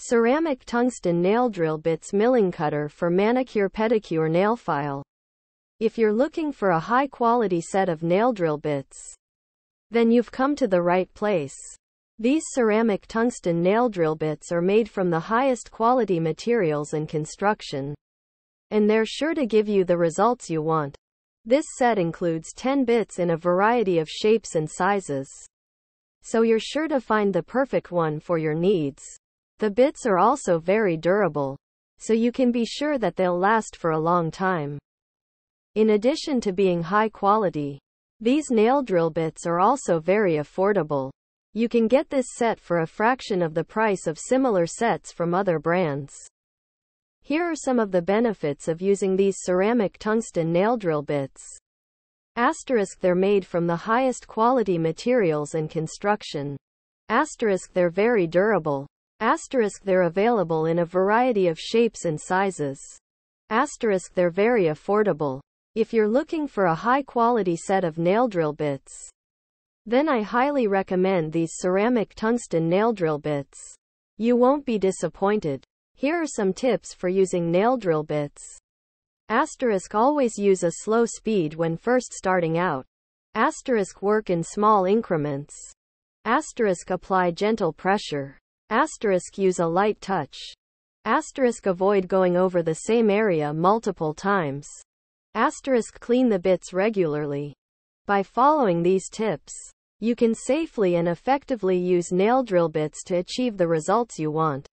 Ceramic tungsten nail drill bits milling cutter for manicure pedicure nail file. If you're looking for a high quality set of nail drill bits, then you've come to the right place. These ceramic tungsten nail drill bits are made from the highest quality materials and construction. And they're sure to give you the results you want. This set includes 10 bits in a variety of shapes and sizes. So you're sure to find the perfect one for your needs. The bits are also very durable. So you can be sure that they'll last for a long time. In addition to being high quality, these nail drill bits are also very affordable. You can get this set for a fraction of the price of similar sets from other brands. Here are some of the benefits of using these ceramic tungsten nail drill bits. Asterisk they're made from the highest quality materials and construction. Asterisk they're very durable. Asterisk they're available in a variety of shapes and sizes. Asterisk they're very affordable. If you're looking for a high quality set of nail drill bits, then I highly recommend these ceramic tungsten nail drill bits. You won't be disappointed. Here are some tips for using nail drill bits. Asterisk always use a slow speed when first starting out. Asterisk work in small increments. Asterisk apply gentle pressure. Asterisk use a light touch. Asterisk avoid going over the same area multiple times. Asterisk clean the bits regularly. By following these tips, you can safely and effectively use nail drill bits to achieve the results you want.